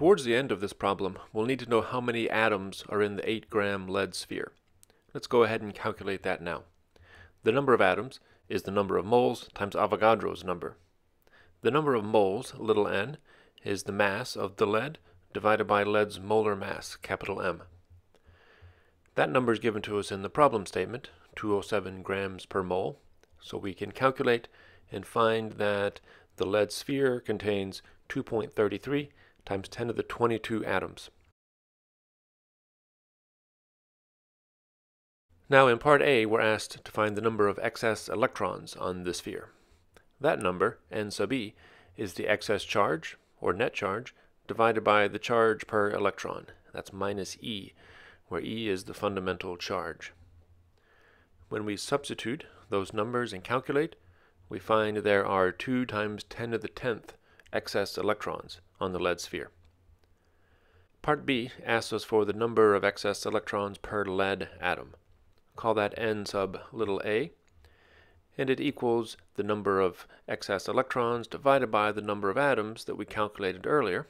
Towards the end of this problem, we'll need to know how many atoms are in the 8 gram lead sphere. Let's go ahead and calculate that now. The number of atoms is the number of moles times Avogadro's number. The number of moles, little n, is the mass of the lead divided by lead's molar mass, capital M. That number is given to us in the problem statement, 207 grams per mole, so we can calculate and find that the lead sphere contains 2.33 times 10 to the 22 atoms. Now in part A, we're asked to find the number of excess electrons on the sphere. That number, n sub e, is the excess charge, or net charge, divided by the charge per electron. That's minus e, where e is the fundamental charge. When we substitute those numbers and calculate, we find there are 2 times 10 to the 10th excess electrons on the lead sphere. Part B asks us for the number of excess electrons per lead atom call that n sub little a, and it equals the number of excess electrons divided by the number of atoms that we calculated earlier.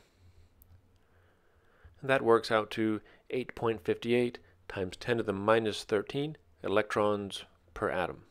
And that works out to 8.58 times 10 to the minus 13 electrons per atom.